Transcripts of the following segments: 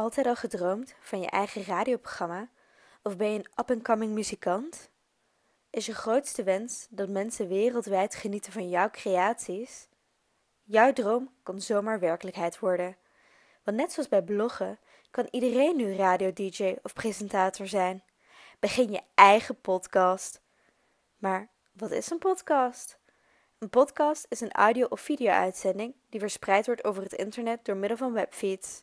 altijd al gedroomd van je eigen radioprogramma? Of ben je een up-and-coming muzikant? Is je grootste wens dat mensen wereldwijd genieten van jouw creaties? Jouw droom kan zomaar werkelijkheid worden. Want net zoals bij bloggen kan iedereen nu radio-dj of presentator zijn. Begin je eigen podcast. Maar wat is een podcast? Een podcast is een audio- of video-uitzending die verspreid wordt over het internet door middel van webfeeds.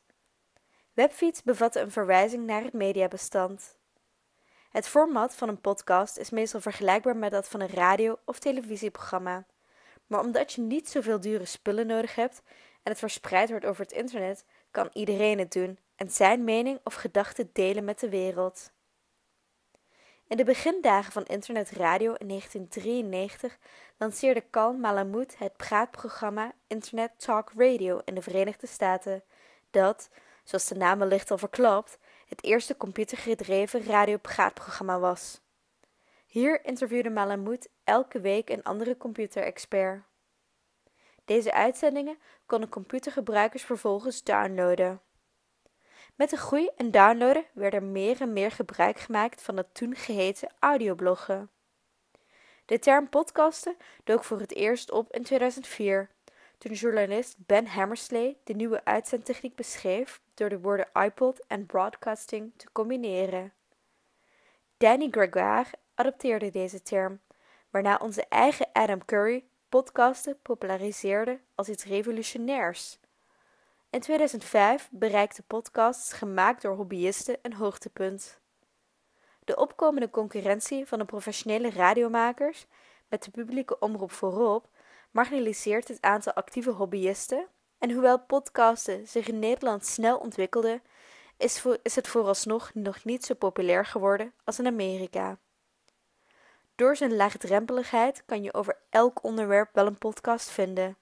Webfeeds bevatten een verwijzing naar het mediabestand. Het format van een podcast is meestal vergelijkbaar met dat van een radio- of televisieprogramma. Maar omdat je niet zoveel dure spullen nodig hebt en het verspreid wordt over het internet, kan iedereen het doen en zijn mening of gedachten delen met de wereld. In de begindagen van internetradio in 1993 lanceerde Carl Malamud het praatprogramma Internet Talk Radio in de Verenigde Staten, dat, zoals de naam wellicht al verklapt, het eerste computergedreven radiopraatprogramma was. Hier interviewde Malamud elke week een andere computerexpert. Deze uitzendingen konden computergebruikers vervolgens downloaden. Met de groei en downloaden werd er meer en meer gebruik gemaakt van het toen geheten audiobloggen. De term podcasten dook voor het eerst op in 2004, toen journalist Ben Hammersley de nieuwe uitzendtechniek beschreef door de woorden iPod en broadcasting te combineren. Danny Gregoire adopteerde deze term, waarna onze eigen Adam Curry podcasten populariseerde als iets revolutionairs. In 2005 bereikten podcasts gemaakt door hobbyisten een hoogtepunt. De opkomende concurrentie van de professionele radiomakers, met de publieke omroep voorop, marginaliseert het aantal actieve hobbyisten. En hoewel podcasten zich in Nederland snel ontwikkelden, is, is het vooralsnog nog niet zo populair geworden als in Amerika. Door zijn laagdrempeligheid kan je over elk onderwerp wel een podcast vinden.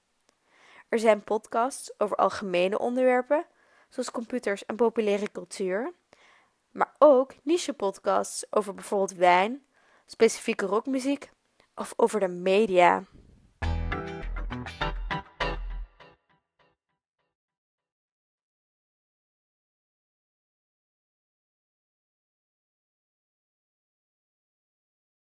Er zijn podcasts over algemene onderwerpen, zoals computers en populaire cultuur, maar ook niche-podcasts over bijvoorbeeld wijn, specifieke rockmuziek of over de media.